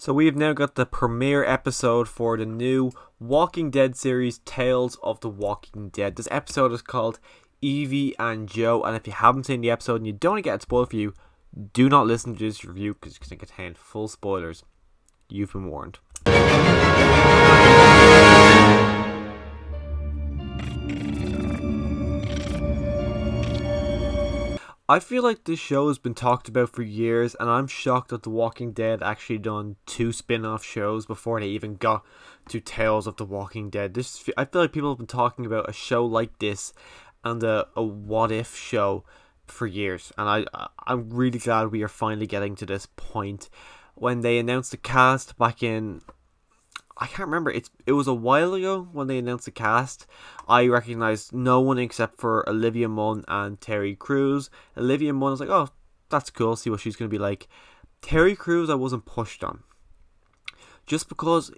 So we've now got the premiere episode for the new Walking Dead series, Tales of the Walking Dead. This episode is called Evie and Joe, and if you haven't seen the episode and you don't want to get it spoiled for you, do not listen to this review because it's going to contain full spoilers. You've been warned. I feel like this show has been talked about for years, and I'm shocked that The Walking Dead actually done two spin-off shows before they even got to Tales of the Walking Dead. This I feel like people have been talking about a show like this and a, a what if show for years, and I I'm really glad we are finally getting to this point. When they announced the cast back in I can't remember. It's it was a while ago when they announced the cast. I recognized no one except for Olivia Munn and Terry Crews. Olivia Munn was like, oh, that's cool. See what she's gonna be like. Terry Crews, I wasn't pushed on, just because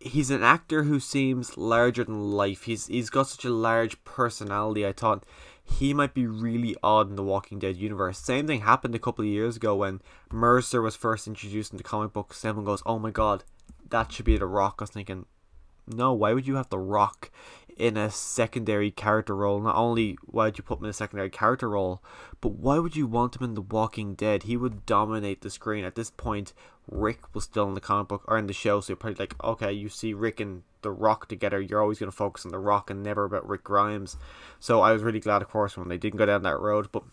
he's an actor who seems larger than life. He's he's got such a large personality. I thought he might be really odd in the Walking Dead universe. Same thing happened a couple of years ago when Mercer was first introduced in the comic books. Everyone goes, "Oh my god, that should be The Rock. I was thinking, no, why would you have The Rock in a secondary character role? Not only why would you put him in a secondary character role, but why would you want him in The Walking Dead? He would dominate the screen. At this point, Rick was still in the comic book or in the show, so you're probably like, okay, you see Rick and The Rock together, you're always going to focus on The Rock and never about Rick Grimes. So I was really glad, of course, when they didn't go down that road, but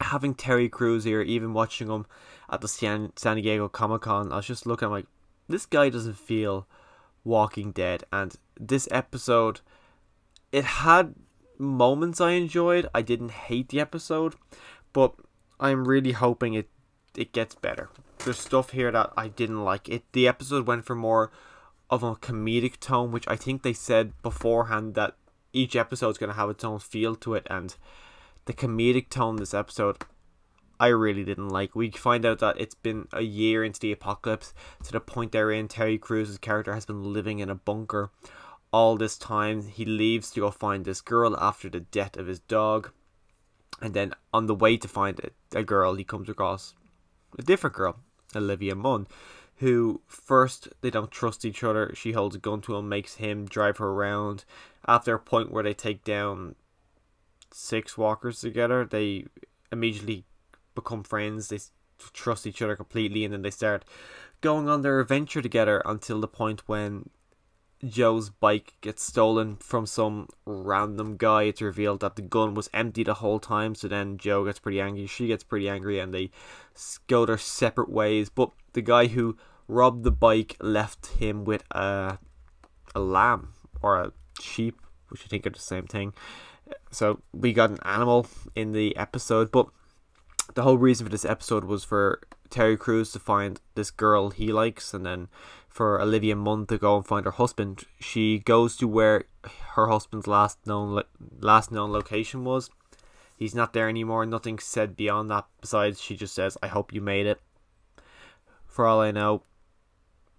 having Terry Crews here, even watching him at the San, San Diego Comic Con, I was just looking, I'm like, this guy doesn't feel Walking Dead. And this episode, it had moments I enjoyed. I didn't hate the episode, but I'm really hoping it it gets better. There's stuff here that I didn't like. It the episode went for more of a comedic tone, which I think they said beforehand that each episode is going to have its own feel to it, and the comedic tone this episode I really didn't like. We find out that it's been a year into the apocalypse to the point therein Terry Crews' character has been living in a bunker all this time. He leaves to go find this girl after the death of his dog. And then on the way to find a, a girl, he comes across a different girl, Olivia Munn, who first they don't trust each other. She holds a gun to him, makes him drive her around. After a point where they take down six walkers together, they immediately become friends. They trust each other completely, and then they start going on their adventure together until the point when Joe's bike gets stolen from some random guy. It's revealed that the gun was empty the whole time. So then Joe gets pretty angry. She gets pretty angry, and they go their separate ways. But the guy who robbed the bike left him with a a lamb or a sheep, which I think are the same thing. So we got an animal in the episode, but the whole reason for this episode was for Terry Crews to find this girl he likes, and then for Olivia Munn to go and find her husband. She goes to where her husband's last known last known location was. He's not there anymore. Nothing said beyond that. Besides, she just says, "I hope you made it." For all I know,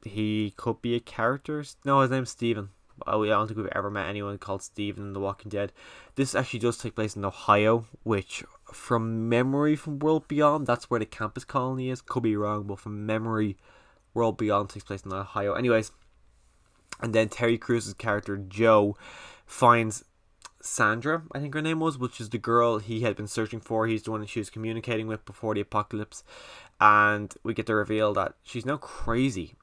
he could be a character. No, his name's Steven. Oh, I don't think we've ever met anyone called Steven in The Walking Dead. This actually does take place in Ohio, which, from memory from World Beyond, that's where the campus colony is. Could be wrong, but from memory, World Beyond takes place in Ohio. Anyways, and then Terry Crews' character Joe finds Sandra, I think her name was, which is the girl he had been searching for. He's the one that she was communicating with before the apocalypse. And we get the reveal that she's now crazy.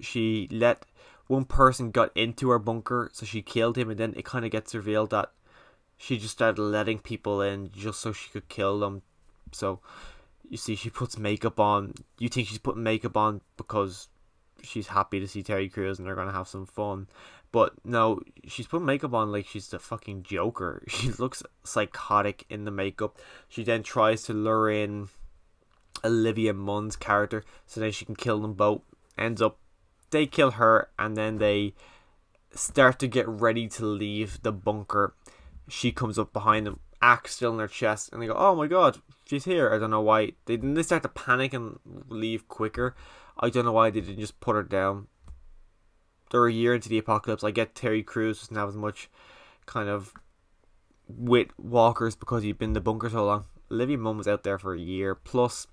She let one person got into her bunker, so she killed him, and then it kind of gets revealed that she just started letting people in just so she could kill them. So you see, she puts makeup on. You think she's putting makeup on because she's happy to see Terry Crews and they're gonna have some fun. But no, she's putting makeup on like she's the fucking Joker. She looks psychotic in the makeup. She then tries to lure in Olivia Munn's character so then she can kill them both. Ends up they kill her and then they start to get ready to leave the bunker. She comes up behind them, axe still in her chest, and they go, "Oh my god, she's here!" I don't know why. They then they start to panic and leave quicker. I don't know why they didn't just put her down. They're a year into the apocalypse. I get Terry Crews doesn't have as much kind of with walkers because he'd been in the bunker so long. Olivia Munn was out there for a year plus.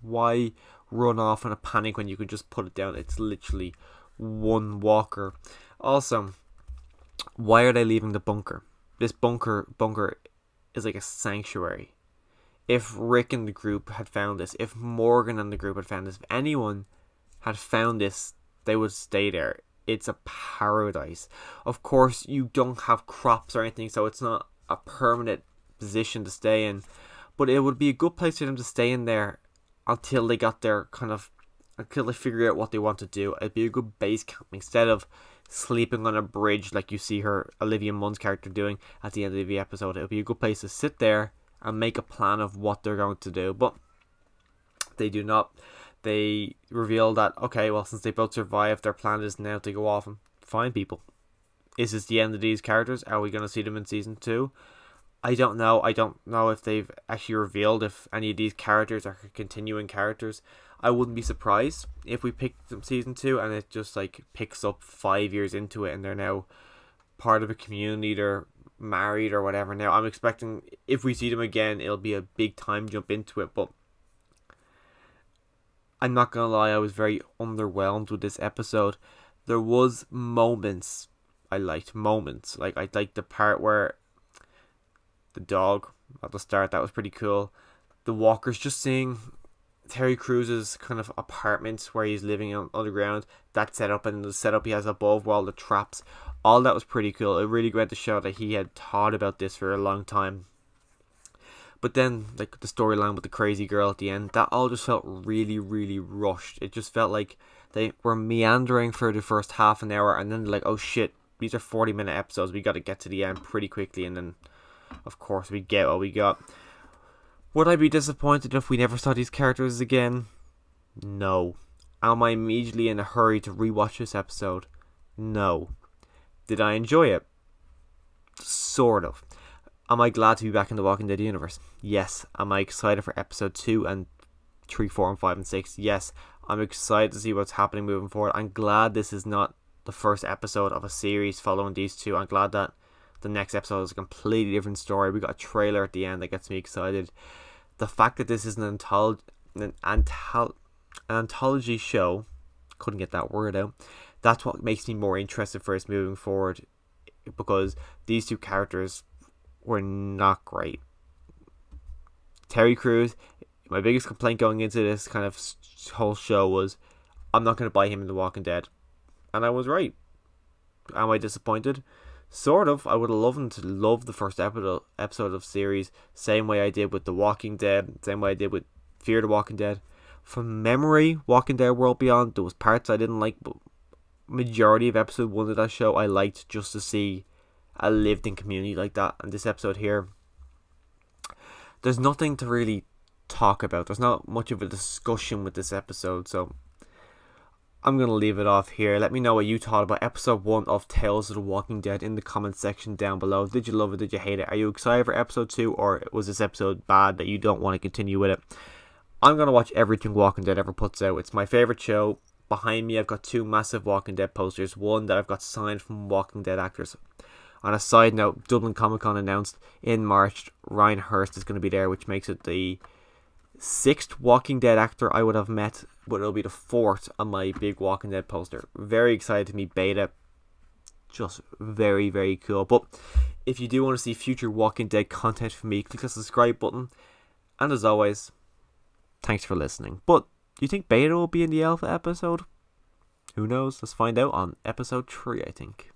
Why run off in a panic when you could just put it down. It's literally one walker. Also, why are they leaving the bunker? This bunker bunker is like a sanctuary. If Rick and the group had found this, if Morgan and the group had found this, if anyone had found this, they would stay there. It's a paradise. Of course, you don't have crops or anything, so it's not a permanent position to stay in. But it would be a good place for them to stay in there until they got their kind of until they figure out what they want to do. It'd be a good base camp instead of sleeping on a bridge like you see her Olivia Munn's character doing at the end of the episode. It would be a good place to sit there and make a plan of what they're going to do. But they do not. They reveal that okay, well, since they both survived, their plan is now to go off and find people. Is this the end of these characters? Are we going to see them in season two? I don't know. I don't know if they've actually revealed if any of these characters are continuing characters. I wouldn't be surprised if we picked them season two and it just like picks up five years into it and they're now part of a community. They're married or whatever. Now I'm expecting if we see them again, it'll be a big time jump into it. But I'm not gonna lie, I was very underwhelmed with this episode. There was moments I liked moments like I liked the part where the dog at the start. That was pretty cool. The walkers just seeing Terry Crews's kind of apartment where he's living on underground. That setup and the setup he has above all the traps. All that was pretty cool. It really went to show that he had thought about this for a long time. But then, like the storyline with the crazy girl at the end, that all just felt really, really rushed. It just felt like they were meandering for the first half an hour, and then like, oh shit, these are forty minute episodes. We got to get to the end pretty quickly, and then of course, we get what we got. Would I be disappointed if we never saw these characters again? No. Am I immediately in a hurry to rewatch this episode? No. Did I enjoy it? Sort of. Am I glad to be back in the Walking Dead universe? Yes. Am I excited for episode 2 and 3, 4, and 5 and 6? Yes. I'm excited to see what's happening moving forward. I'm glad this is not the first episode of a series following these two. I'm glad that the next episode is a completely different story. We got a trailer at the end that gets me excited. The fact that this is an, antholo- an, an anthology show, couldn't get that word out. That's what makes me more interested for us moving forward because these two characters were not great. Terry Crews, my biggest complaint going into this kind of whole show was I'm not going to buy him in The Walking Dead. And I was right. Am I disappointed? Sort of. I would have loved to love the first episode episode of series, same way I did with The Walking Dead, same way I did with Fear the Walking Dead. From memory, Walking Dead World Beyond, there was parts I didn't like, but majority of episode one of that show I liked just to see a lived in community like that. And this episode here, there's nothing to really talk about. There's not much of a discussion with this episode, so I'm going to leave it off here. Let me know what you thought about episode 1 of Tales of the Walking Dead in the comment section down below. Did you love it? Did you hate it? Are you excited for episode 2 or was this episode bad that you don't want to continue with it? I'm going to watch everything Walking Dead ever puts out. It's my favorite show. Behind me, I've got two massive Walking Dead posters. One that I've got signed from Walking Dead actors. On a side note, Dublin Comic Con announced in March Ryan Hurst is going to be there, which makes it the sixth Walking Dead actor I would have met, but it'll be the fourth on my big Walking Dead poster. Very excited to meet Beta. Just very, very cool. But if you do want to see future Walking Dead content from me, click the subscribe button. And as always, thanks for listening. But do you think Beta will be in the Alpha episode? Who knows? Let's find out on episode 3, I think.